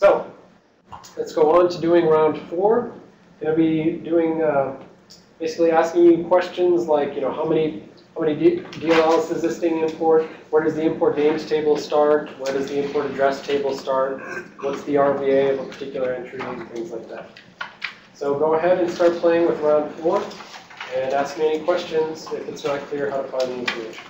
So let's go on to doing round four. Going to be doing uh, basically asking you questions like, you know, how many how many DLLs does this thing import? Where does the import names table start? Where does the import address table start? What's the RVA of a particular entry? Things like that. So go ahead and start playing with round four and ask me any questions if it's not clear how to find the information.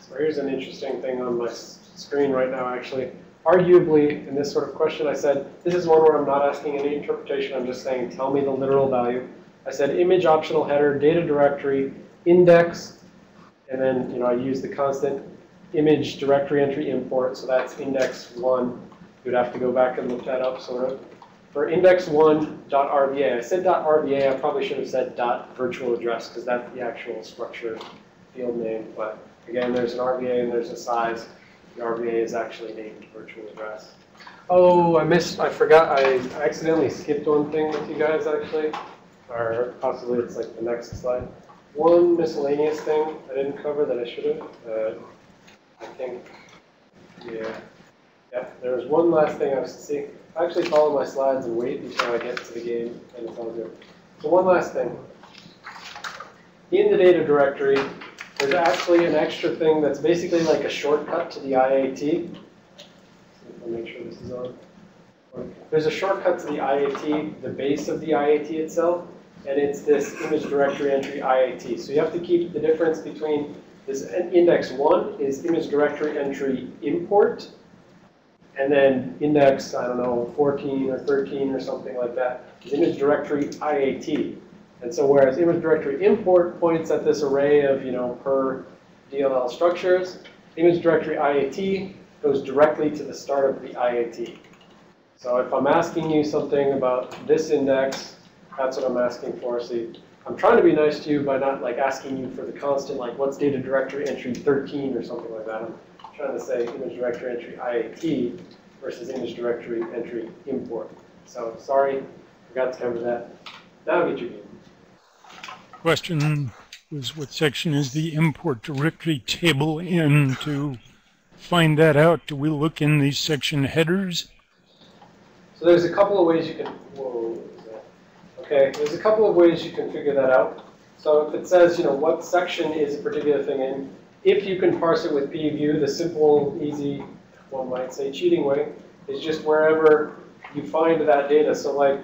So here's an interesting thing on my screen right now, actually. Arguably, in this sort of question, I said, this is one where I'm not asking any interpretation. I'm just saying, tell me the literal value. I said image optional header, data directory, index, and then you know I use the constant image directory entry import, so that's index one. You'd have to go back and look that up, sort of. For index one dot RVA, I said dot RVA. I probably should have said dot virtual address because that's the actual structure field name. But again, there's an RVA and there's a size. The RVA is actually named virtual address. Oh, I missed. I forgot. I accidentally skipped one thing with you guys actually, or possibly it's like the next slide one miscellaneous thing I didn't cover that I should have. Uh, I think, yeah. Yeah, there was one last thing I was see. I actually follow my slides and wait until I get to the game, and it's all good. So one last thing. In the data directory, there's actually an extra thing that's basically like a shortcut to the IAT. I'll make sure this is on. There's a shortcut to the IAT, the base of the IAT itself and it's this image directory entry IAT. So you have to keep the difference between this index 1 is image directory entry import, and then index, I don't know, 14 or 13 or something like that is image directory IAT. And so whereas image directory import points at this array of, you know, per DLL structures, image directory IAT goes directly to the start of the IAT. So if I'm asking you something about this index, that's what I'm asking for. See, I'm trying to be nice to you by not like asking you for the constant, like what's data directory entry 13 or something like that. I'm trying to say image directory entry IAT versus image directory entry import. So sorry, forgot to cover that. Now get your game. Question was what section is the import directory table in to find that out? Do we look in these section headers? So there's a couple of ways you can, whoa, Okay, there's a couple of ways you can figure that out. So if it says, you know, what section is a particular thing in, if you can parse it with PEView, the simple, easy, one might say cheating way, is just wherever you find that data. So like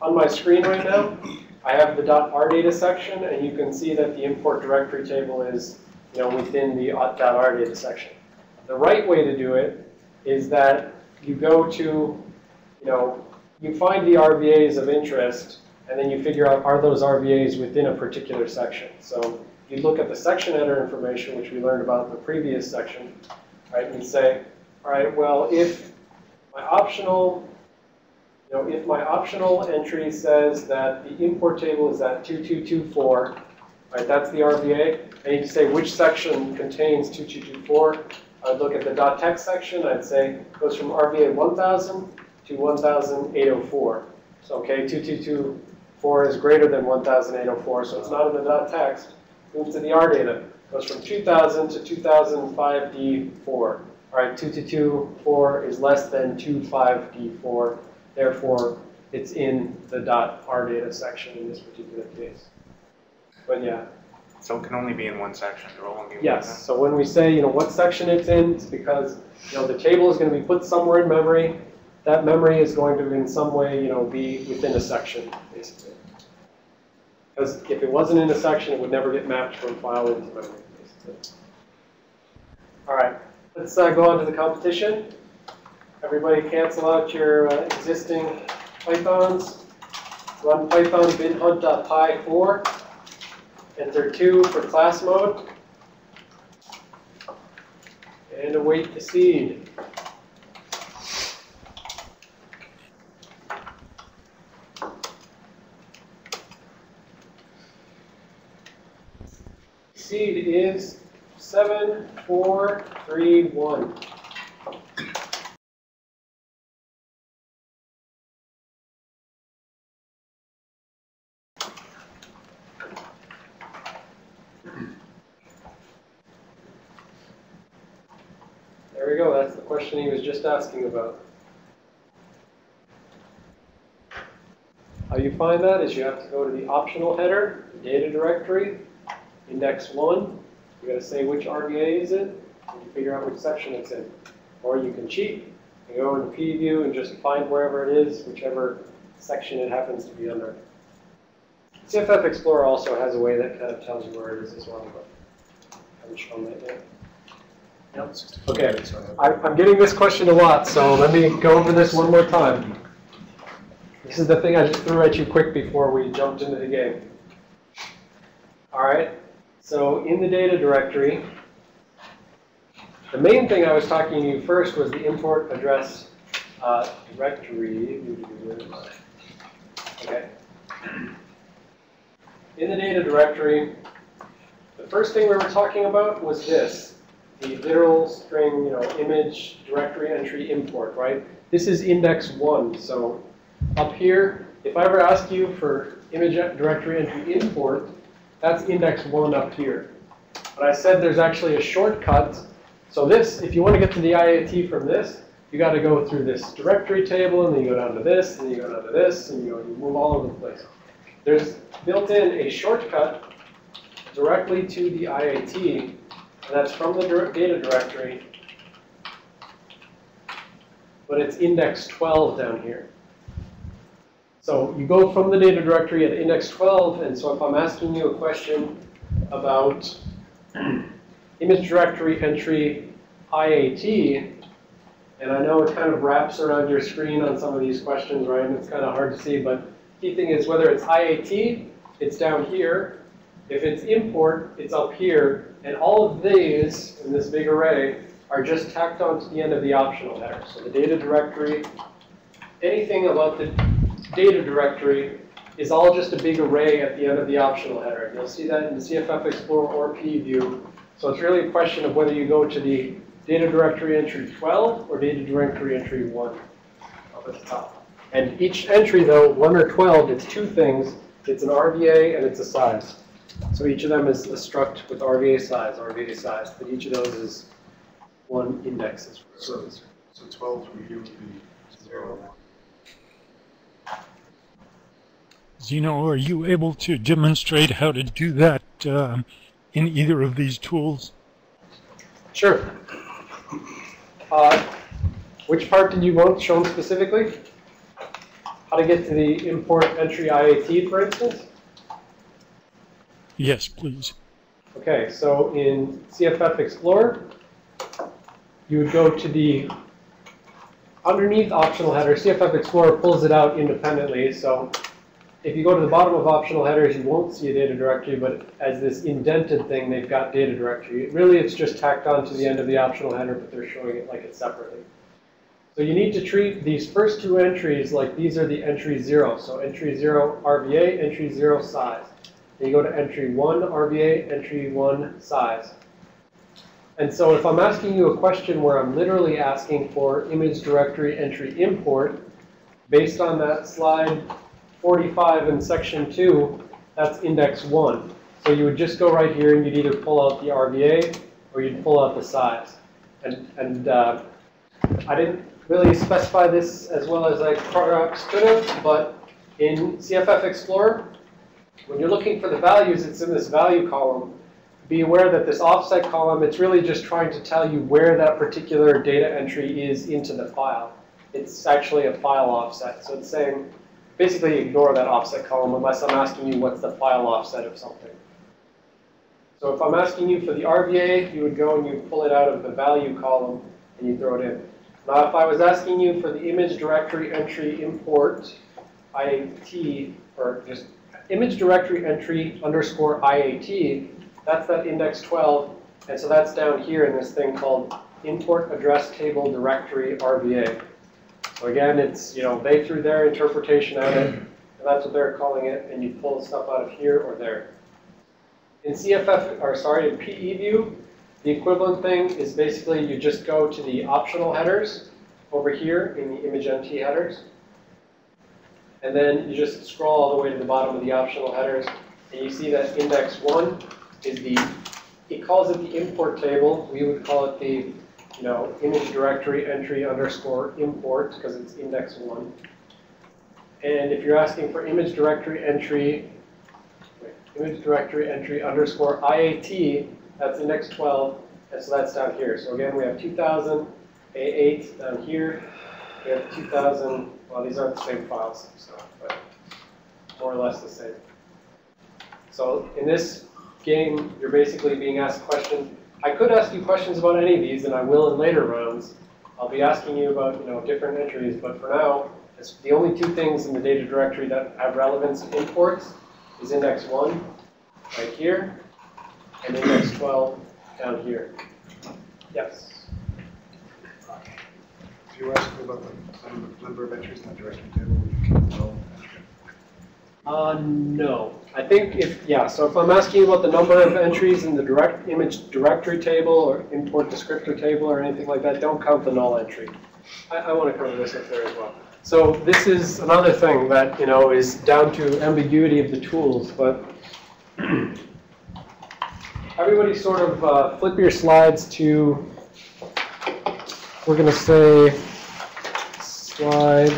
on my screen right now, I have the .rdata section, and you can see that the import directory table is, you know, within the .rdata section. The right way to do it is that you go to, you know, you find the RVAs of interest and then you figure out are those RVAs within a particular section. So you look at the section header information, which we learned about in the previous section, right, and say, all right, well, if my optional, know, if my optional entry says that the import table is at 2224, right, that's the RVA, I need to say which section contains 2224. I'd look at the .text section, I'd say goes from RVA 1000 to 1804. So, okay, 2224 is greater than 1,804, so it's not in the dot text. Move to the R data. Goes from 2000 to 2005D4. All right, 2224 is less than 25D4. Therefore, it's in the dot R data section in this particular case. But yeah. So it can only be in one section. There will only be yes. One so when we say, you know, what section it's in, it's because, you know, the table is going to be put somewhere in memory. That memory is going to, in some way, you know, be within a section, basically. Because if it wasn't in a section, it would never get mapped from file into memory, basically. All right, let's uh, go on to the competition. Everybody cancel out your uh, existing Pythons. Run python binhunt.py 4. Enter 2 for class mode. And await the seed. seed is 7431. There we go. That's the question he was just asking about. How you find that is you have to go to the optional header, the data directory, index one. You gotta say which RVA is it, and you figure out which section it's in. Or you can cheat and go into PEView and just find wherever it is, whichever section it happens to be under. CFF Explorer also has a way that kind of tells you where it is as well, but I haven't shown that yet. Yep. Okay, I- I'm getting this question a lot, so let me go over this one more time. This is the thing I just threw at you quick before we jumped into the game. All right, so in the data directory, the main thing I was talking to you first was the import address uh, directory. Okay. In the data directory, the first thing we were talking about was this, the literal string, you know, image directory entry import, right? This is index one, so up here, if I ever ask you for image directory entry import, that's index one up here. But I said there's actually a shortcut. So this, if you want to get to the IAT from this, you got to go through this directory table, and then you go down to this, and then you go down to this, and you, you move all over the place. There's built in a shortcut directly to the IAT, and that's from the data directory, but it's index 12 down here. So you go from the data directory at index 12, and so if I'm asking you a question about image directory entry IAT, and I know it kind of wraps around your screen on some of these questions, right? And it's kind of hard to see, but key thing is whether it's IAT, it's down here. If it's import, it's up here. And all of these in this big array are just tacked onto the end of the optional header. So the data directory, anything about the data directory is all just a big array at the end of the optional header. You'll see that in the CFF Explorer or PEView. So it's really a question of whether you go to the data directory entry 12 or data directory entry 1 up at the top. And each entry, though, 1 or 12, it's two things. It's an RVA and it's a size. So each of them is a struct with RVA size, RVA size, but each of those is one index. So, so twelve from you would be zero. Xeno, are you able to demonstrate how to do that uh, in either of these tools? Sure. Uh, which part did you want shown specifically? How to get to the import entry IAT, for instance? Yes, please. Okay, so in CFF Explorer, you would go to the underneath optional header. CFF Explorer pulls it out independently, so if you go to the bottom of optional headers, you won't see a data directory, but as this indented thing, they've got data directory. Really, it's just tacked on to the end of the optional header, but they're showing it like it's separately. So you need to treat these first two entries like these are the entry zero. So entry zero RVA, entry zero size. Then you go to entry one RVA, entry one size. And so if I'm asking you a question where I'm literally asking for image directory entry import, based on that slide 45 in section 2, that's index 1. So you would just go right here and you'd either pull out the RVA or you'd pull out the size. And, and uh, I didn't really specify this as well as I perhaps could have, but in CFF Explorer, when you're looking for the values, it's in this value column. Be aware that this offset column, it's really just trying to tell you where that particular data entry is into the file. It's actually a file offset. So it's saying, basically ignore that offset column unless I'm asking you what's the file offset of something. So if I'm asking you for the RVA, you would go and you pull it out of the value column and you throw it in. Now if I was asking you for the image directory entry import IAT, or just image directory entry underscore IAT, that's that index 12, and so that's down here in this thing called import address table directory RVA. So again, it's, you know, they threw their interpretation at it, and that's what they're calling it, and you pull stuff out of here or there. In CFF, or sorry, in PE view, the equivalent thing is basically you just go to the optional headers over here in the image NT headers, and then you just scroll all the way to the bottom of the optional headers, and you see that index one is the, it calls it the import table. We would call it the you know, image directory entry underscore import because it's index one. And if you're asking for image directory entry, wait, image directory entry underscore IAT, that's index 12, and so that's down here. So again, we have 2000 A8 down here. We have 2000, well, these aren't the same files, so, but more or less the same. So in this game, you're basically being asked questions. I could ask you questions about any of these, and I will in later rounds. I'll be asking you about, you know, different entries, but for now, it's the only two things in the data directory that have relevance imports is index 1 right here, and index 12 down here. Yes? If you were asking about the number- number of entries in the directory table, you can tell. Uh, no. I think if, yeah, so if I'm asking about the number of entries in the direct image directory table or import descriptor table or anything like that, don't count the null entry. I, I want to cover this up there as well. So this is another thing that, you know, is down to ambiguity of the tools, but everybody sort of uh, flip your slides to, we're going to say, slide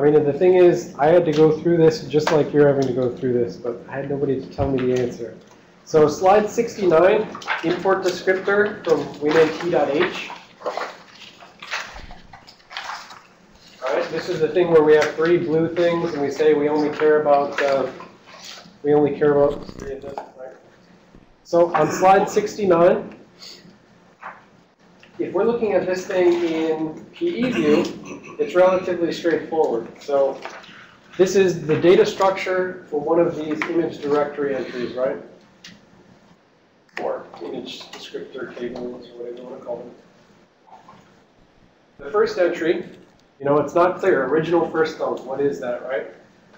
I mean, the thing is, I had to go through this just like you're having to go through this, but I had nobody to tell me the answer. So slide 69, import descriptor from winnt.h. All right, this is the thing where we have three blue things, and we say we only care about uh, we only care about three of them. Right? So on slide 69, if we're looking at this thing in PE view, it's relatively straightforward. So this is the data structure for one of these image directory entries, right? Or image descriptor tables, or whatever you want to call them. The first entry, you know, it's not clear. Original first thunk, what is that, right?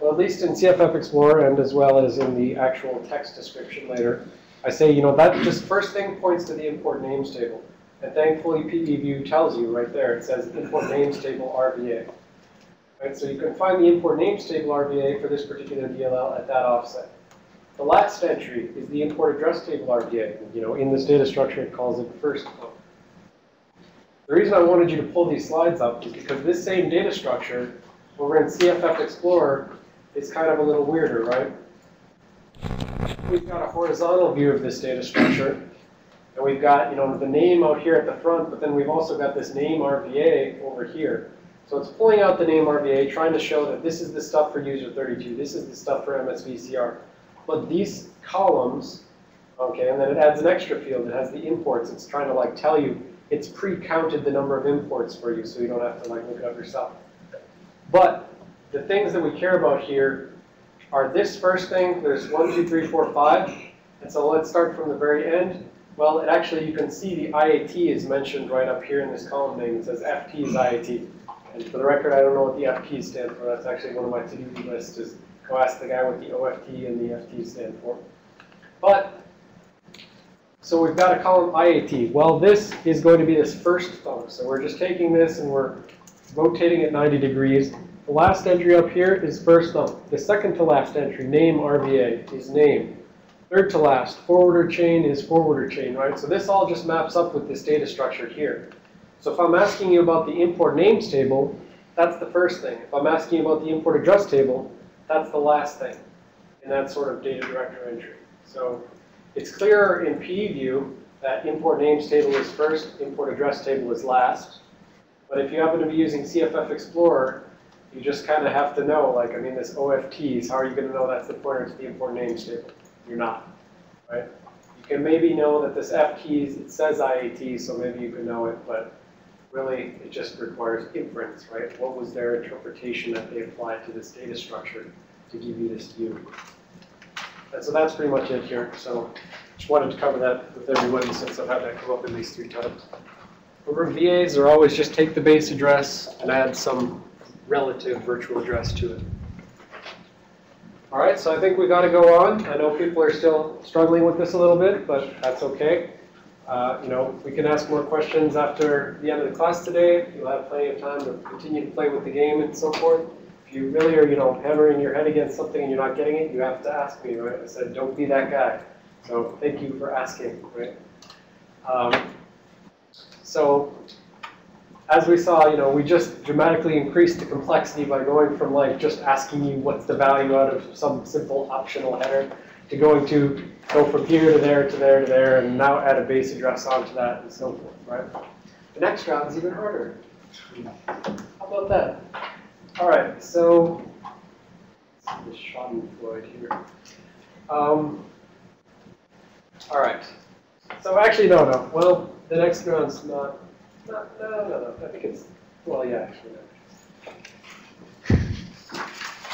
Well, at least in CFF Explorer and as well as in the actual text description later, I say, you know, that just first thing points to the import names table. And thankfully, PEView tells you right there, it says import names table RVA. Right, so you can find the import names table RVA for this particular DLL at that offset. The last entry is the import address table RVA. You know, in this data structure, it calls it first. The reason I wanted you to pull these slides up is because this same data structure over in CFF Explorer is kind of a little weirder, right? We've got a horizontal view of this data structure, and we've got, you know, the name out here at the front, but then we've also got this name RVA over here. So it's pulling out the name RVA, trying to show that this is the stuff for user 32, this is the stuff for MSVCR. But these columns, okay, and then it adds an extra field that has the imports. It's trying to like tell you it's pre-counted the number of imports for you, so you don't have to like look it up yourself. But the things that we care about here are this first thing. There's one, two, three, four, five. And so let's start from the very end. Well, it actually, you can see the IAT is mentioned right up here in this column name. It says FT is IAT. And for the record, I don't know what the FT stands for. That's actually one of my to-do lists is go ask the guy what the OFT and the FT stand for. But, so we've got a column IAT. Well, this is going to be this first thunk. So we're just taking this and we're rotating it 90 degrees. The last entry up here is first thunk. The second to last entry, name RVA, is name. Third to last, forwarder chain is forwarder chain, right? So this all just maps up with this data structure here. So if I'm asking you about the import names table, that's the first thing. If I'm asking you about the import address table, that's the last thing in that sort of data director entry. So it's clearer in PE view that import names table is first, import address table is last. But if you happen to be using CFF Explorer, you just kind of have to know, like, I mean, this OFTs, how are you going to know that's the pointer to the import names table? You're not, right? You can maybe know that this FTs, it says IAT, so maybe you can know it, but really it just requires inference, right? What was their interpretation that they applied to this data structure to give you this view? And so that's pretty much it here. So just wanted to cover that with everybody since I've had that come up at least three times. Over VAs are always just take the base address and add some relative virtual address to it. All right, so I think we got to go on. I know people are still struggling with this a little bit, but that's okay. Uh, you know, we can ask more questions after the end of the class today. You'll have plenty of time to continue to play with the game and so forth. If you really are, you know, hammering your head against something and you're not getting it, you have to ask me, right? I said, don't be that guy. So thank you for asking, right? Um, so as we saw, you know, we just dramatically increased the complexity by going from like just asking you what's the value out of some simple optional header to going to go from here to there to there to there and now add a base address onto that and so forth, right? The next round is even harder. How about that? All right, so this Schadenfreude here. Um, all right. So actually, no, no. Well, the next round's not. No, no, no. I think it's. Well, yeah, actually.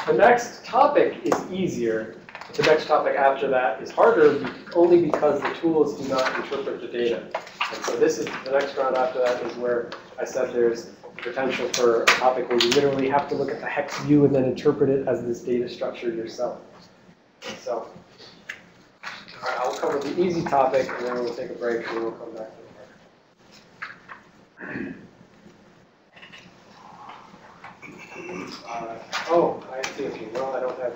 The next topic is easier. The next topic after that is harder only because the tools do not interpret the data. And so this is the next round after that is where I said there's potential for a topic where you literally have to look at the hex view and then interpret it as this data structure yourself. So, all right, I'll cover the easy topic and then we'll take a break and we'll come back to the hard. Uh, oh, I see. Well, I don't have.